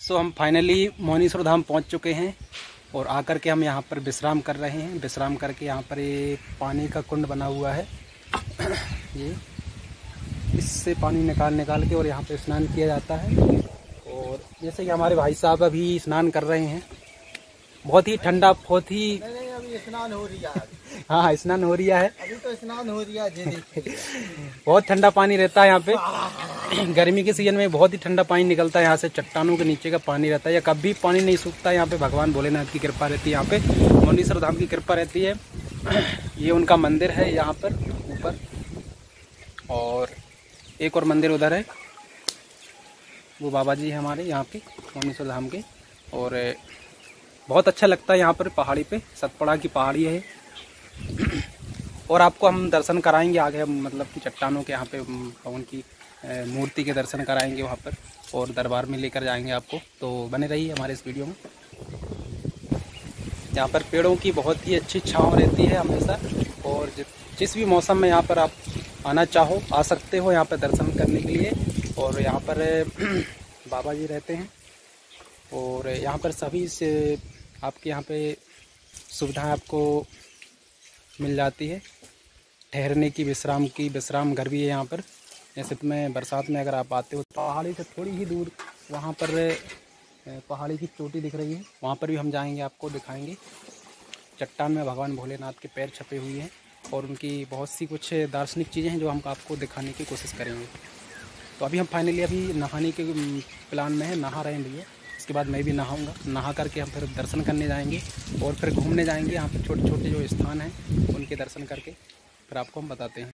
सो so, हम finally मोनीश्वर धाम पहुँच चुके हैं और आकर के हम यहाँ पर विश्राम कर रहे हैं। विश्राम करके यहाँ पर ये पानी का कुंड बना हुआ है। ये इससे पानी निकाल निकाल के और यहाँ पर स्नान किया जाता है। और जैसे कि हमारे भाई साहब अभी स्नान कर रहे हैं। बहुत ही ठंडा बहुत ही नहीं नहीं अभी स्नान हो रही है हाँ स्नान हो रहा है। अभी तो स्नान हो रही है बहुत ठंडा पानी रहता है यहाँ पे। गर्मी के सीज़न में बहुत ही ठंडा पानी निकलता है, यहाँ से चट्टानों के नीचे का पानी रहता है, या कभी पानी नहीं सूखता, यहाँ पे भगवान भोलेनाथ की कृपा रहती है, यहाँ पे मुनीश्वर धाम की कृपा रहती है। ये उनका मंदिर है यहाँ पर, ऊपर। और एक और मंदिर उधर है, वो बाबा जी है हमारे यहाँ के, मुनीश्वर धाम के। और, बहुत अच्छा लगता है यहाँ पर पहाड़ी पे, सतपड़ा की पहाड़ी है। और आपको हम दर्शन कराएँगे आगे मतलब कि चट्टानों के यहाँ पे पवन की। मूर्ति के दर्शन कराएँगे वहाँ पर और दरबार में लेकर जाएँगे आपको। तो बने रहिए हमारे इस वीडियो में। यहाँ पर पेड़ों की बहुत ही अच्छी छाँव रहती है हमेशा और जिस भी मौसम में यहाँ पर आप आना चाहो, आ सकते हो यहाँ पर दर्शन करने के लिए। और यहाँ पर, बाबा जी रहते हैं और यहाँ पर सभी से आपके यहाँ पे सुविधाएँ आपको मिल जाती है। ठहरने की, विश्राम की, विश्राम घर भी है यहाँ पर। जैसे तुम्हें बरसात में अगर आप आते हो तो पहाड़ी से थोड़ी ही दूर वहाँ पर पहाड़ी की चोटी दिख रही है। वहाँ पर भी हम जाएँगे, आपको दिखाएँगे। चट्टान में भगवान भोलेनाथ के पैर छपे हुए हैं और उनकी बहुत सी कुछ दार्शनिक चीज़ें हैं जो हम आपको दिखाने की कोशिश करेंगे। तो अभी हम फाइनली अभी नहाने के प्लान में है, नहा रहे हैं भैया। इसके बाद मैं भी नहाऊँगा। नहा करके हम फिर दर्शन करने जाएँगे और फिर घूमने जाएँगे। यहाँ पर छोटे छोटे जो स्थान हैं, उनके दर्शन करके फिर आपको हम बताते हैं।